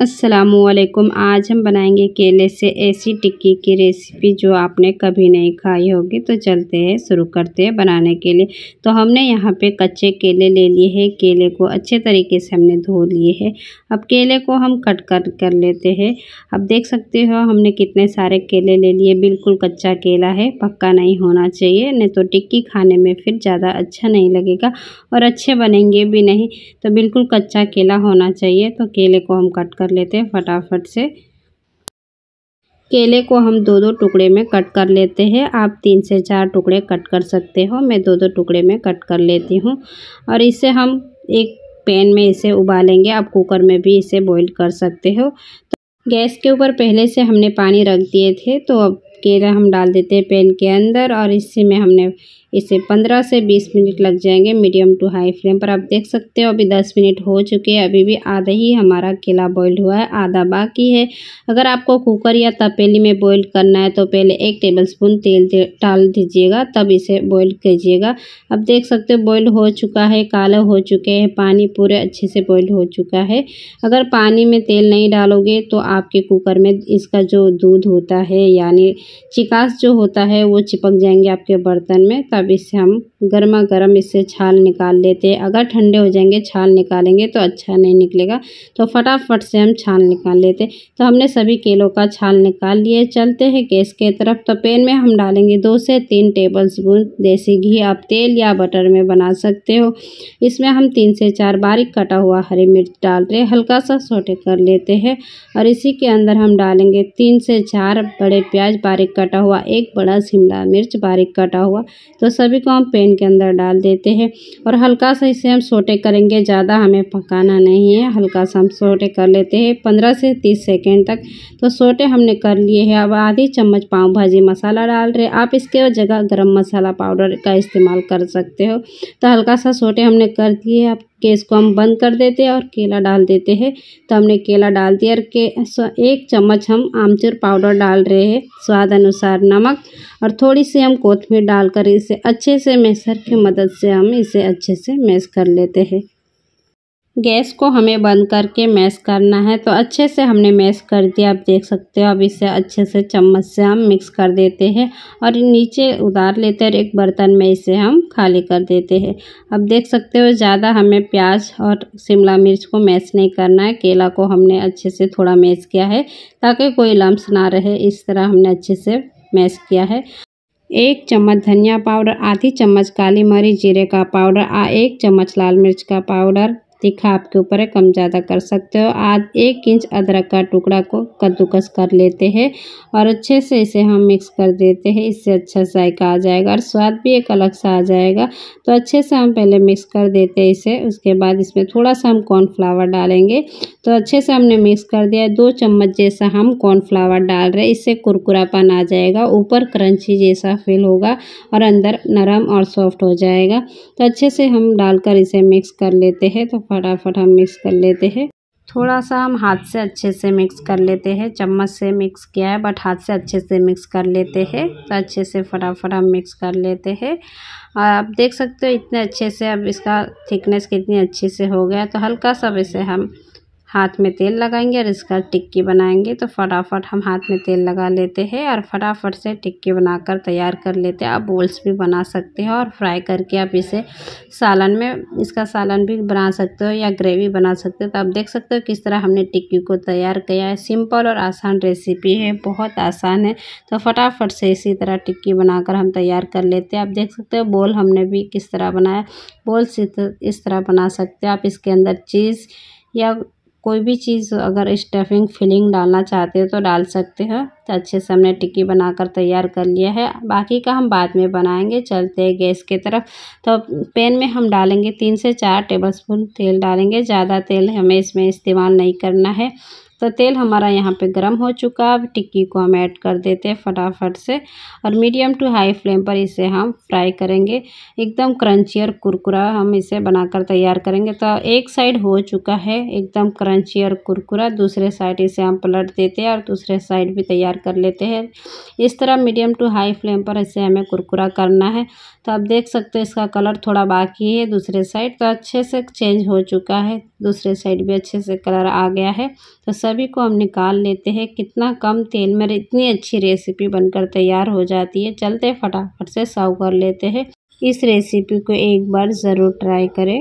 असलकुम आज हम बनाएँगे केले से ऐसी टिक्की की रेसिपी जो आपने कभी नहीं खाई होगी। तो चलते हैं, शुरू करते हैं बनाने के लिए। तो हमने यहाँ पे कच्चे केले ले लिए हैं। केले को अच्छे तरीके से हमने धो लिए हैं। अब केले को हम कट कर कर लेते हैं। अब देख सकते हो, हमने कितने सारे केले ले लिए। बिल्कुल कच्चा केला है, पक्का नहीं होना चाहिए। नहीं तो टिक्की खाने में फिर ज़्यादा अच्छा नहीं लगेगा और अच्छे बनेंगे भी नहीं। तो बिल्कुल कच्चा केला होना चाहिए। तो केले को हम कट कर कर लेते हैं फटाफट से। केले को हम दो दो टुकड़े में कट कर लेते हैं। आप तीन से चार टुकड़े कट कर सकते हो। मैं दो दो टुकड़े में कट कर लेती हूँ। और इसे हम एक पैन में इसे उबालेंगे। आप कुकर में भी इसे बॉईल कर सकते हो। तो गैस के ऊपर पहले से हमने पानी रख दिए थे। तो अब केला हम डाल देते हैं पैन के अंदर और इसी में हमने इसे 15 से 20 मिनट लग जाएँगे मीडियम टू हाई फ्लेम पर। आप देख सकते हो, अभी 10 मिनट हो चुके हैं। अभी भी आधा ही हमारा केला बॉइल्ड हुआ है, आधा बाकी है। अगर आपको कुकर या तपेली में बॉइल करना है तो पहले एक टेबलस्पून तेल डाल दीजिएगा, तब इसे बॉइल कीजिएगा। अब देख सकते हो बॉइल्ड हो चुका है, काला हो चुके हैं, पानी पूरे अच्छे से बॉइल्ड हो चुका है। अगर पानी में तेल नहीं डालोगे तो आपके कुकर में इसका जो दूध होता है, यानी चिकास जो होता है, वो चिपक जाएँगे आपके बर्तन में अब इसे हम गर्मा गर्म इससे छाल निकाल लेते हैं। अगर ठंडे हो जाएँगे, छाल निकालेंगे तो अच्छा नहीं निकलेगा। तो फटाफट से हम छाल निकाल लेते तो हमने सभी केलों का छाल निकाल लिए। चलते हैं गैस के तरफ़। तो पैन में हम डालेंगे दो से तीन टेबल स्पून देसी घी। आप तेल या बटर में बना सकते हो। इसमें हम तीन से चार बारीक कटा हुआ हरी मिर्च डाल रहे हल्का सा सोटे कर लेते हैं। और इसी के अंदर हम डालेंगे तीन से चार बड़े प्याज बारीक कटा हुआ। एक बड़ा शिमला मिर्च बारीक कटा हुआ। तो सभी को हम पैन के अंदर डाल देते हैं और हल्का सा इसे हम सोटे करेंगे, ज़्यादा हमें पकाना नहीं है। हल्का सा हम सोटे कर लेते हैं पंद्रह से तीस सेकेंड तक। तो सोटे हमने कर लिए हैं। अब आधी चम्मच पाव भाजी मसाला डाल रहे आप इसके जगह गरम मसाला पाउडर का इस्तेमाल कर सकते हो। तो हल्का सा सोटे हमने कर दिए। अब गैस को हम बंद कर देते हैं और केला डाल देते हैं। तो हमने केला डाल दिया और के एक चम्मच हम आमचूर पाउडर डाल रहे हैं। स्वाद अनुसार नमक और थोड़ी सी हम कोथमीर डालकर इसे अच्छे से मैसर की मदद से हम इसे अच्छे से मैश कर लेते हैं। गैस को हमें बंद करके मैश करना है तो अच्छे से हमने मैश कर दिया। आप देख सकते हो, अब इसे अच्छे से चम्मच से हम मिक्स कर देते हैं और नीचे उतार लेते हैं और एक बर्तन में इसे हम खाली कर देते हैं। अब देख सकते हो, ज़्यादा हमें प्याज और शिमला मिर्च को मैश नहीं करना है। केला को हमने अच्छे से थोड़ा मैश किया है, ताकि कोई लम्स ना रहे। इस तरह हमने अच्छे से मैश किया है। एक चम्मच धनिया पाउडर, आधी चम्मच काली मरी जीरे का पाउडर, आ एक चम्मच लाल मिर्च का पाउडर। तीखा आपके ऊपर है, कम ज़्यादा कर सकते हो। आज एक इंच अदरक का टुकड़ा को कद्दूकस कर लेते हैं और अच्छे से इसे हम मिक्स कर देते हैं। इससे अच्छा जायका आ जाएगा और स्वाद भी एक अलग सा आ जाएगा। तो अच्छे से हम पहले मिक्स कर देते हैं इसे। उसके बाद इसमें थोड़ा सा हम कॉर्नफ्लावर डालेंगे। तो अच्छे से हमने मिक्स कर दिया है। दो चम्मच जैसा हम कॉर्नफ्लावर डाल रहे हैं। इससे कुरकुरापन आ जाएगा। ऊपर क्रंची जैसा फील होगा और अंदर नरम और सॉफ्ट हो जाएगा। तो अच्छे से हम डालकर इसे मिक्स कर लेते हैं। तो फटाफट हम मिक्स कर लेते हैं। थोड़ा सा हम हाथ से अच्छे से मिक्स कर लेते हैं। चम्मच से मिक्स किया है बट हाथ से अच्छे से मिक्स कर लेते हैं। तो अच्छे से फटाफट हम मिक्स कर लेते हैं। और आप देख सकते हो इतने अच्छे से अब इसका थिकनेस कितनी अच्छे से हो गया। तो हल्का सा इसे हम हाथ में तेल लगाएँगे और इसका टिक्की बनाएँगे। तो फटाफट हम हाथ में तेल लगा लेते हैं और फटाफट से टिक्की बनाकर तैयार कर लेते हैं। आप बोल्स भी बना सकते हो और फ्राई करके आप इसे सालन में, इसका सालन भी बना सकते हो या ग्रेवी बना सकते हो। तो आप देख सकते हो किस तरह हमने टिक्की को तैयार किया है। सिंपल और आसान रेसिपी है, बहुत आसान है। तो फटाफट से इसी तरह टिक्की बनाकर हम तैयार कर लेते हैं। आप देख सकते हो बोल हमने भी किस तरह बनाया। बोल इस तरह बना सकते हो। आप इसके अंदर चीज़ या कोई भी चीज़ अगर स्टफिंग, फिलिंग डालना चाहते हो तो डाल सकते हो। तो अच्छे से हमने टिक्की बनाकर तैयार कर लिया है। बाकी का हम बाद में बनाएँगे। चलते हैं गैस की तरफ़। तो पैन में हम डालेंगे तीन से चार टेबलस्पून तेल डालेंगे। ज़्यादा तेल हमें इसमें इस्तेमाल नहीं करना है। तो तेल हमारा यहाँ पे गर्म हो चुका अब टिक्की को हम ऐड कर देते हैं फटाफट से और मीडियम टू हाई फ्लेम पर इसे हम फ्राई करेंगे। एकदम क्रंची और कुरकुरा हम इसे बनाकर तैयार करेंगे। तो एक साइड हो चुका है एकदम क्रंची और कुरकुरा, दूसरे साइड इसे हम पलट देते हैं और दूसरे साइड भी तैयार कर लेते हैं। इस तरह मीडियम टू हाई फ्लेम पर इसे हमें कुरकुरा करना है। तो आप देख सकते हो इसका कलर थोड़ा बाकी है। दूसरे साइड तो अच्छे से चेंज हो चुका है। दूसरे साइड भी अच्छे से कलर आ गया है। तो सभी को हम निकाल लेते हैं। कितना कम तेल में इतनी अच्छी रेसिपी बनकर तैयार हो जाती है। चलते फटाफट से सर्व कर लेते हैं। इस रेसिपी को एक बार ज़रूर ट्राई करें।